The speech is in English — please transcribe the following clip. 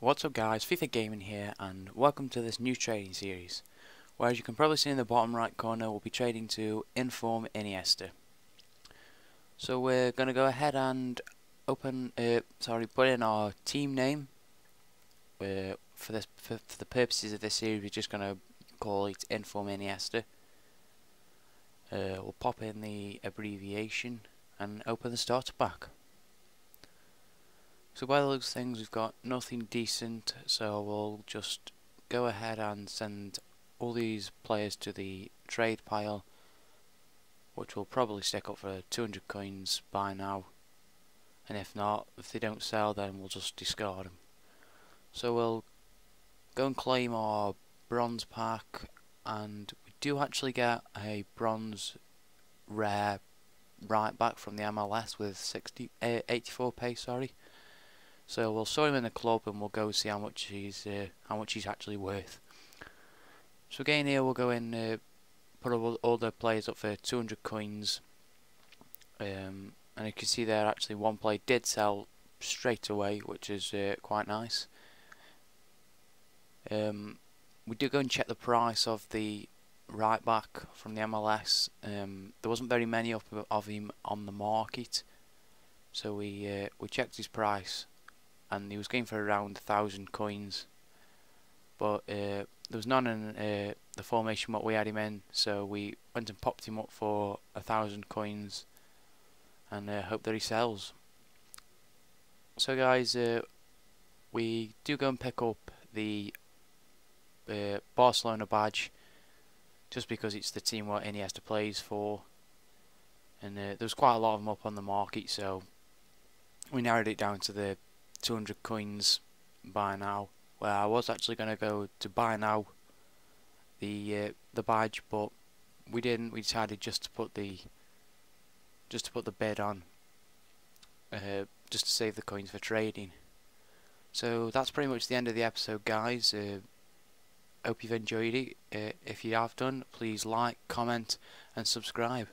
What's up guys, FIFA Gaming here and welcome to this new trading series where as you can probably see in the bottom right corner we'll be trading to Inform Iniesta. So we're going to go ahead and open, uh, sorry, put in our team name for, this, for, for the purposes of this series we're just going to call it Inform Iniesta. Uh, we'll pop in the abbreviation and open the starter pack. So by the looks of things we've got nothing decent so we'll just go ahead and send all these players to the trade pile which will probably stick up for 200 coins by now and if not, if they don't sell then we'll just discard them. So we'll go and claim our bronze pack and we do actually get a bronze rare right back from the MLS with 60, uh, 84 pace sorry so we'll show him in the club and we'll go see how much he's uh, how much he's actually worth. So again here we'll go in uh, put all, the players up for 200 coins um, and you can see there actually one play did sell straight away which is uh, quite nice. Um, we do go and check the price of the right back from the MLS. Um, there wasn't very many of, of him on the market so we uh, we checked his price and he was going for around a thousand coins. But uh, there was none in uh, the formation what we had him in so we went and popped him up for a thousand coins and uh, hope that he sells. So guys uh, we do go and pick up the uh, Barcelona badge just because it's the team what Iniesta plays for. And uh, there's quite a lot of them up on the market so we narrowed it down to the 200 coins buy now. Where I was actually going to go to buy now the uh, the badge but we didn't. We decided just to put the just to put the bid on uh, just to save the coins for trading. So that's pretty much the end of the episode guys. Uh, hope you've enjoyed it. Uh, if you have done please like comment and subscribe